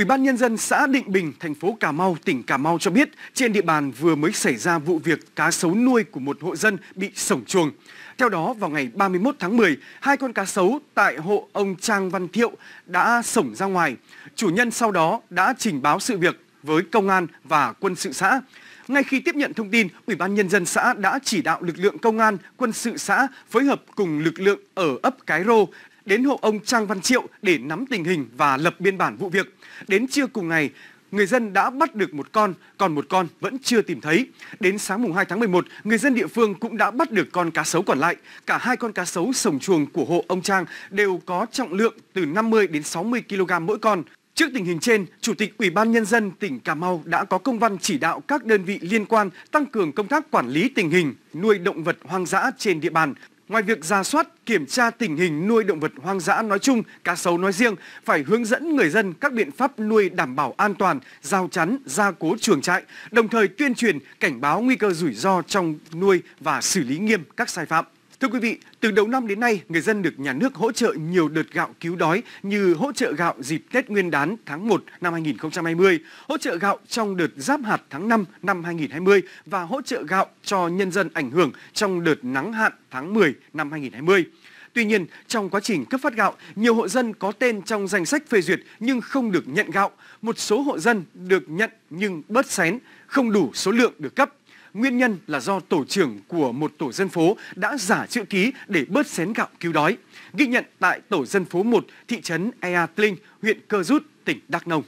Ủy ban nhân dân xã Định Bình, thành phố Cà Mau, tỉnh Cà Mau cho biết trên địa bàn vừa mới xảy ra vụ việc cá sấu nuôi của một hộ dân bị sổng chuồng. Theo đó, vào ngày 31 tháng 10, hai con cá sấu tại hộ ông Trang Văn Thiệu đã sổng ra ngoài. Chủ nhân sau đó đã trình báo sự việc với công an và quân sự xã. Ngay khi tiếp nhận thông tin, Ủy ban Nhân dân xã đã chỉ đạo lực lượng công an, quân sự xã phối hợp cùng lực lượng ở ấp Cái Rô đến hộ ông Trang Văn Triệu để nắm tình hình và lập biên bản vụ việc. Đến trưa cùng ngày, người dân đã bắt được một con, còn một con vẫn chưa tìm thấy. Đến sáng mùng 2 tháng 11, người dân địa phương cũng đã bắt được con cá sấu còn lại. Cả hai con cá sấu sồng chuồng của hộ ông Trang đều có trọng lượng từ 50 đến 60 kg mỗi con. Trước tình hình trên, Chủ tịch Ủy ban Nhân dân tỉnh Cà Mau đã có công văn chỉ đạo các đơn vị liên quan tăng cường công tác quản lý tình hình nuôi động vật hoang dã trên địa bàn, Ngoài việc ra soát, kiểm tra tình hình nuôi động vật hoang dã nói chung, cá sấu nói riêng, phải hướng dẫn người dân các biện pháp nuôi đảm bảo an toàn, giao chắn, gia cố chuồng trại, đồng thời tuyên truyền, cảnh báo nguy cơ rủi ro trong nuôi và xử lý nghiêm các sai phạm. Thưa quý vị, từ đầu năm đến nay, người dân được nhà nước hỗ trợ nhiều đợt gạo cứu đói như hỗ trợ gạo dịp Tết Nguyên đán tháng 1 năm 2020, hỗ trợ gạo trong đợt giáp hạt tháng 5 năm 2020 và hỗ trợ gạo cho nhân dân ảnh hưởng trong đợt nắng hạn tháng 10 năm 2020. Tuy nhiên, trong quá trình cấp phát gạo, nhiều hộ dân có tên trong danh sách phê duyệt nhưng không được nhận gạo. Một số hộ dân được nhận nhưng bớt xén, không đủ số lượng được cấp. Nguyên nhân là do tổ trưởng của một tổ dân phố đã giả chữ ký để bớt xén gạo cứu đói. Ghi nhận tại tổ dân phố 1, thị trấn Ea Tling, huyện Cơ Rút, tỉnh Đắk Nông.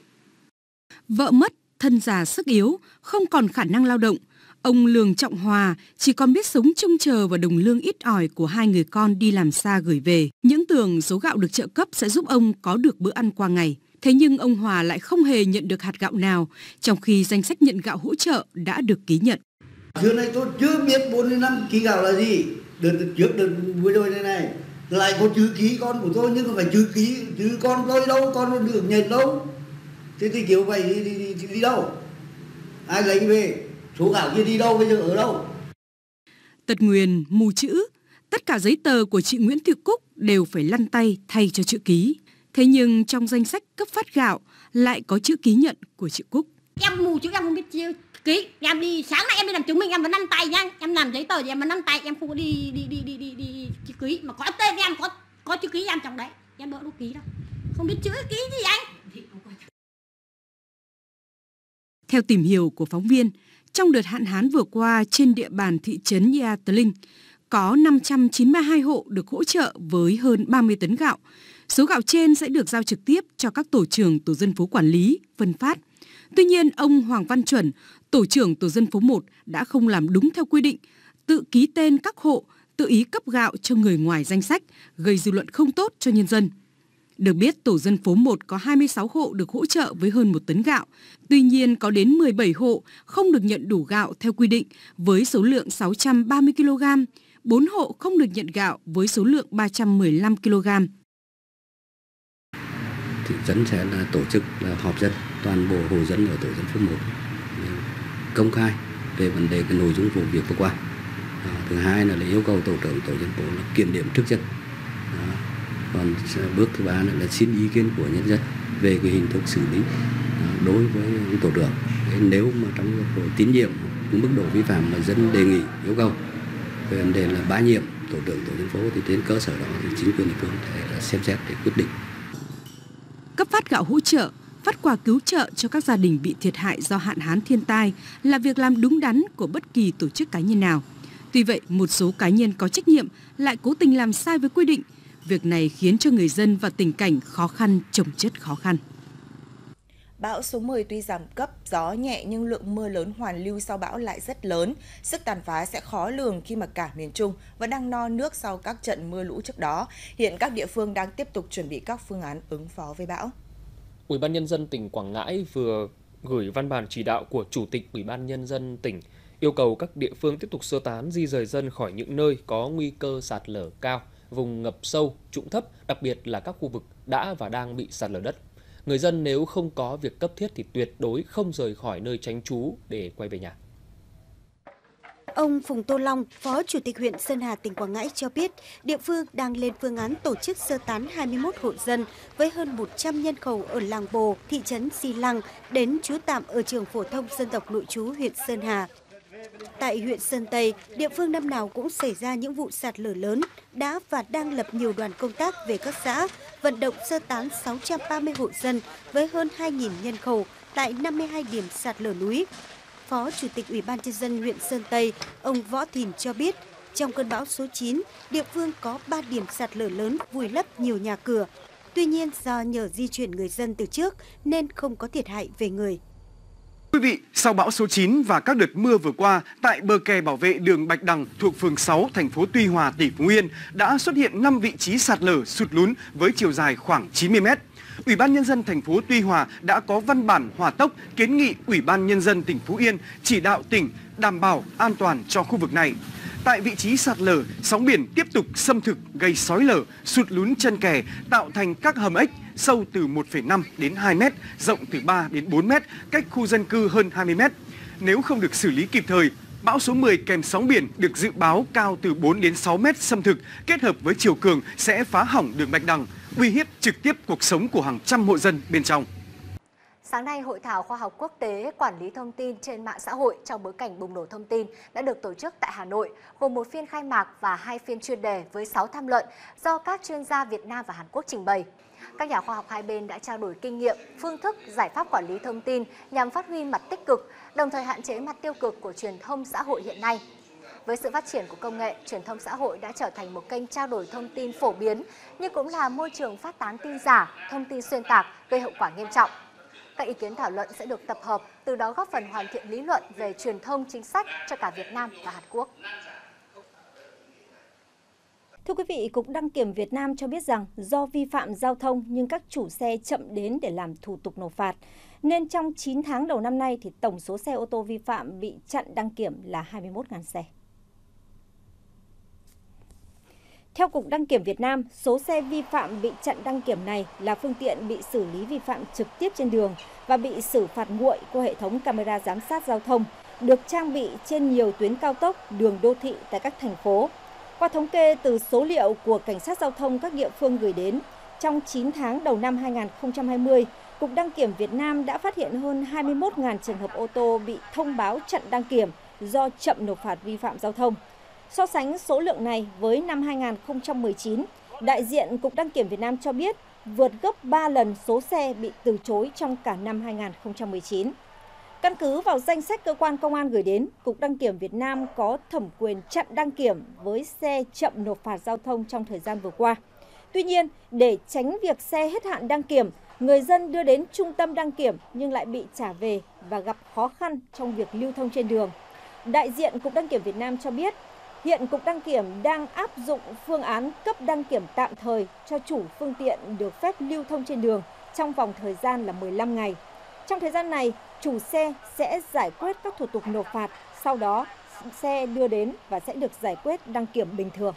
Vợ mất, thân già sức yếu, không còn khả năng lao động. Ông Lường Trọng Hòa chỉ còn biết sống trông chờ vào đồng lương ít ỏi của hai người con đi làm xa gửi về. Những tưởng số gạo được trợ cấp sẽ giúp ông có được bữa ăn qua ngày. Thế nhưng ông Hòa lại không hề nhận được hạt gạo nào, trong khi danh sách nhận gạo hỗ trợ đã được ký nhận. Xưa nay tôi chưa biết 45 ký gạo là gì. Đợt trước đợt vừa rồi này này lại có chữ ký con của tôi nhưng không phải chữ ký chữ con tôi đâu con được nhận đâu. Thế thì kiểu vậy thì, thì, thì, thì đi đâu? Ai lấy về? Số gạo kia đi đâu bây giờ ở đâu? Tật nguyền mù chữ tất cả giấy tờ của chị Nguyễn Thị Cúc đều phải lăn tay thay cho chữ ký. Thế nhưng trong danh sách cấp phát gạo lại có chữ ký nhận của chị Cúc. Em mù chữ em không biết chữ ký em đi sáng nay em đi làm chứng minh em vẫn ăn tay nhá. Em làm giấy tờ thì em vẫn ăn tay em không có đi đi đi đi đi, đi chữ ký. Mà có tên em có có chữ ký em trong đấy. Em đỡ lúc ký đâu. Không biết chữ ký gì anh. Theo tìm hiểu của phóng viên trong đợt hạn hán vừa qua trên địa bàn thị trấn Ia Linh, có 592 hộ được hỗ trợ với hơn 30 tấn gạo. Số gạo trên sẽ được giao trực tiếp cho các tổ trưởng tổ dân phố quản lý, phân phát. Tuy nhiên, ông Hoàng Văn Chuẩn, tổ trưởng tổ dân phố 1 đã không làm đúng theo quy định, tự ký tên các hộ, tự ý cấp gạo cho người ngoài danh sách, gây dư luận không tốt cho nhân dân. Được biết, tổ dân phố 1 có 26 hộ được hỗ trợ với hơn 1 tấn gạo. Tuy nhiên, có đến 17 hộ không được nhận đủ gạo theo quy định với số lượng 630 kg, 4 hộ không được nhận gạo với số lượng 315 kg. Thị sẽ là tổ chức là họp dân, toàn bộ hộ dân ở tổ dân phố 1 công khai về vấn đề cái nội dung vụ việc vừa qua. À, thứ hai là, là yêu cầu tổ trưởng tổ dân phố là kiểm điểm trước dân. À, còn bước thứ ba là, là xin ý kiến của nhân dân về cái hình thức xử lý à, đối với tổ trưởng. Nếu mà trong độ tín nhiệm mức độ vi phạm mà dân đề nghị yêu cầu về vấn đề là bãi nhiệm tổ trưởng tổ dân phố thì trên cơ sở đó thì chính quyền địa phương sẽ xem xét để quyết định cấp phát gạo hỗ trợ phát quà cứu trợ cho các gia đình bị thiệt hại do hạn hán thiên tai là việc làm đúng đắn của bất kỳ tổ chức cá nhân nào. Tuy vậy, một số cá nhân có trách nhiệm lại cố tình làm sai với quy định. Việc này khiến cho người dân vào tình cảnh khó khăn chồng chất khó khăn. Bão số 10 tuy giảm cấp, gió nhẹ nhưng lượng mưa lớn hoàn lưu sau bão lại rất lớn. Sức tàn phá sẽ khó lường khi mà cả miền Trung vẫn đang no nước sau các trận mưa lũ trước đó. Hiện các địa phương đang tiếp tục chuẩn bị các phương án ứng phó với bão. Ủy ban nhân dân tỉnh Quảng Ngãi vừa gửi văn bản chỉ đạo của Chủ tịch Ủy ban nhân dân tỉnh yêu cầu các địa phương tiếp tục sơ tán di rời dân khỏi những nơi có nguy cơ sạt lở cao, vùng ngập sâu, trũng thấp, đặc biệt là các khu vực đã và đang bị sạt lở đất. Người dân nếu không có việc cấp thiết thì tuyệt đối không rời khỏi nơi tránh trú để quay về nhà. Ông Phùng Tô Long, Phó Chủ tịch huyện Sơn Hà, tỉnh Quảng Ngãi cho biết, địa phương đang lên phương án tổ chức sơ tán 21 hộ dân với hơn 100 nhân khẩu ở làng Bồ, thị trấn Si Lăng đến trú tạm ở trường phổ thông dân tộc nội trú huyện Sơn Hà. Tại huyện Sơn Tây, địa phương năm nào cũng xảy ra những vụ sạt lở lớn, đã và đang lập nhiều đoàn công tác về các xã, vận động sơ tán 630 hộ dân với hơn 2.000 nhân khẩu tại 52 điểm sạt lở núi. Phó Chủ tịch Ủy ban nhân dân huyện Sơn Tây, ông Võ Thìn cho biết, trong cơn bão số 9, địa phương có 3 điểm sạt lở lớn vùi lấp nhiều nhà cửa. Tuy nhiên do nhờ di chuyển người dân từ trước nên không có thiệt hại về người. Quý vị, sau bão số 9 và các đợt mưa vừa qua, tại bờ kè bảo vệ đường Bạch Đằng thuộc phường 6 thành phố Tuy Hòa, tỉnh Phú Yên đã xuất hiện 5 vị trí sạt lở sụt lún với chiều dài khoảng 90 mét. Ủy ban nhân dân thành phố Tuy Hòa đã có văn bản hòa tốc kiến nghị Ủy ban nhân dân tỉnh Phú Yên chỉ đạo tỉnh đảm bảo an toàn cho khu vực này. Tại vị trí sạt lở, sóng biển tiếp tục xâm thực gây sói lở, sụt lún chân kè, tạo thành các hầm ếch sâu từ 1,5 đến 2 mét, rộng từ 3 đến 4 mét, cách khu dân cư hơn 20 mét. Nếu không được xử lý kịp thời, bão số 10 kèm sóng biển được dự báo cao từ 4 đến 6 mét xâm thực kết hợp với chiều cường sẽ phá hỏng đường Bạch Đằng, uy hiếp trực tiếp cuộc sống của hàng trăm hộ dân bên trong. Sáng nay, Hội thảo khoa học quốc tế quản lý thông tin trên mạng xã hội trong bối cảnh bùng nổ thông tin đã được tổ chức tại Hà Nội, gồm một phiên khai mạc và hai phiên chuyên đề với 6 tham luận do các chuyên gia Việt Nam và Hàn Quốc trình bày. Các nhà khoa học hai bên đã trao đổi kinh nghiệm, phương thức, giải pháp quản lý thông tin nhằm phát huy mặt tích cực, đồng thời hạn chế mặt tiêu cực của truyền thông xã hội hiện nay. Với sự phát triển của công nghệ, truyền thông xã hội đã trở thành một kênh trao đổi thông tin phổ biến, nhưng cũng là môi trường phát tán tin giả, thông tin xuyên tạc gây hậu quả nghiêm trọng. Các ý kiến thảo luận sẽ được tập hợp, từ đó góp phần hoàn thiện lý luận về truyền thông chính sách cho cả Việt Nam và Hàn Quốc. Thưa quý vị, Cục Đăng kiểm Việt Nam cho biết rằng do vi phạm giao thông nhưng các chủ xe chậm đến để làm thủ tục nộp phạt, nên trong 9 tháng đầu năm nay thì tổng số xe ô tô vi phạm bị chặn đăng kiểm là 21.000 xe. Theo Cục Đăng kiểm Việt Nam, số xe vi phạm bị chặn đăng kiểm này là phương tiện bị xử lý vi phạm trực tiếp trên đường và bị xử phạt nguội qua hệ thống camera giám sát giao thông, được trang bị trên nhiều tuyến cao tốc, đường đô thị tại các thành phố. Qua thống kê từ số liệu của Cảnh sát Giao thông các địa phương gửi đến, trong 9 tháng đầu năm 2020, Cục Đăng kiểm Việt Nam đã phát hiện hơn 21.000 trường hợp ô tô bị thông báo chặn đăng kiểm do chậm nộp phạt vi phạm giao thông. So sánh số lượng này với năm 2019, đại diện Cục Đăng kiểm Việt Nam cho biết vượt gấp 3 lần số xe bị từ chối trong cả năm 2019. Căn cứ vào danh sách cơ quan công an gửi đến, Cục Đăng kiểm Việt Nam có thẩm quyền chặn đăng kiểm với xe chậm nộp phạt giao thông trong thời gian vừa qua. Tuy nhiên, để tránh việc xe hết hạn đăng kiểm, người dân đưa đến trung tâm đăng kiểm nhưng lại bị trả về và gặp khó khăn trong việc lưu thông trên đường. Đại diện Cục Đăng kiểm Việt Nam cho biết, hiện Cục Đăng kiểm đang áp dụng phương án cấp đăng kiểm tạm thời cho chủ phương tiện được phép lưu thông trên đường trong vòng thời gian là 15 ngày. Trong thời gian này, chủ xe sẽ giải quyết các thủ tục nộp phạt, sau đó xe đưa đến và sẽ được giải quyết đăng kiểm bình thường.